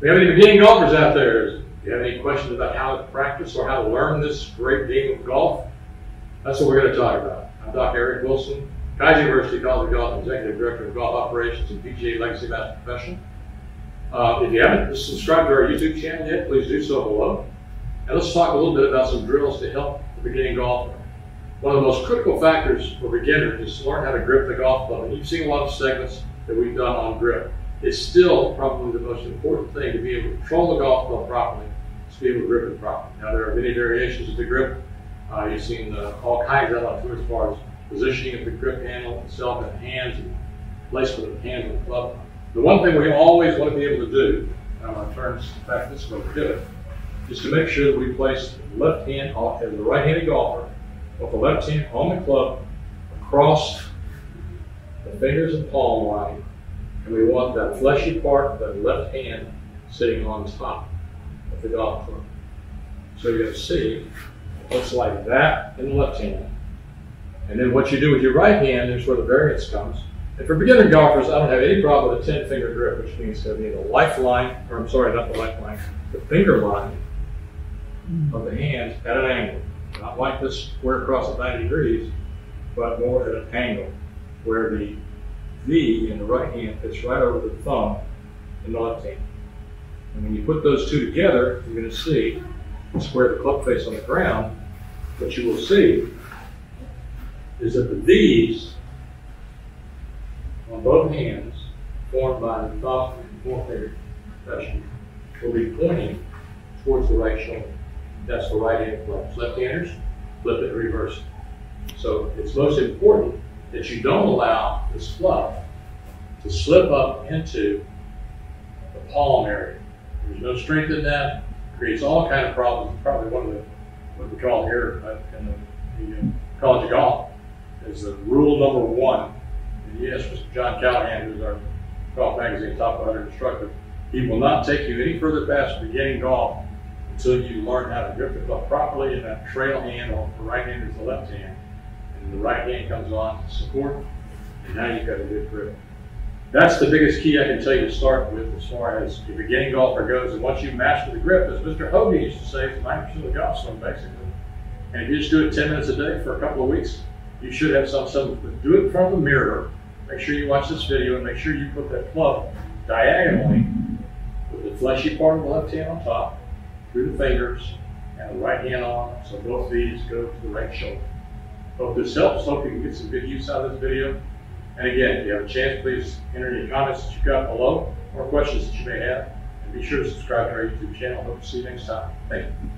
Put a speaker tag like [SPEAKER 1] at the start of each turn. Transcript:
[SPEAKER 1] we have any beginning golfers out there? Do you have any questions about how to practice or how to learn this great game of golf? That's what we're going to talk about. I'm Dr. Eric Wilson, Keiser University College of Golf Executive Director of Golf Operations and PGA Legacy Master Professional. Uh, if you haven't subscribed to our YouTube channel yet, please do so below. And let's talk a little bit about some drills to help the beginning golfer. One of the most critical factors for beginners is to learn how to grip the golf club. And you've seen a lot of segments that we've done on grip. It's still probably the most important thing to be able to control the golf club properly, to be able to grip it properly. Now, there are many variations of the grip. Uh, you've seen uh, all kinds of them as far as positioning of the grip handle itself and hands and placement of the hands on the club. The one thing we always want to be able to do, and I'm going to turn back this way to do it, is to make sure that we place the left hand off as the right-handed golfer with the left hand on the club across the fingers and palm line, and we want that fleshy part of the left hand sitting on top of the golf club. So to see, it looks like that in the left hand. And then what you do with your right hand is where the variance comes. And for beginner golfers, I don't have any problem with a 10 finger grip, which means to be the lifeline, or I'm sorry, not the lifeline, the finger line of the hand at an angle. Not like this square across at 90 degrees, but more at an angle where the V in the right hand fits right over the thumb in the left hand. And when you put those two together, you're going to see, square the club face on the ground, what you will see is that the V's on both hands, formed by the thumb and forefinger pressure, will be pointing towards the right shoulder. That's the right hand flex. Left-handers, flip it reverse. So it's most important that you don't allow this fluff to slip up into the palm area. There's no strength in that. Creates all kind of problems. Probably one of the what we call here in the, the uh, College of Golf is the rule number one. And yes, Mr. John Callahan, who's our golf magazine top 100 instructor, he will not take you any further past beginning golf until you learn how to grip the club properly in that trail hand or the right hand is the left hand. The right hand comes on to support, and now you've got a good grip. That's the biggest key I can tell you to start with as far as the beginning golfer goes. And once you master the grip, as Mr. Hogan used to say, it's 90% of the golf swing basically. And if you just do it 10 minutes a day for a couple of weeks, you should have some, some do it of the mirror. Make sure you watch this video and make sure you put that club diagonally with the fleshy part of the left hand on top through the fingers and the right hand on, so both these go to the right shoulder. Hope this helps. Hope you can get some good use out of this video. And again, if you have a chance, please enter any comments that you've got below or questions that you may have. And be sure to subscribe to our YouTube channel. Hope to see you next time. Thank you.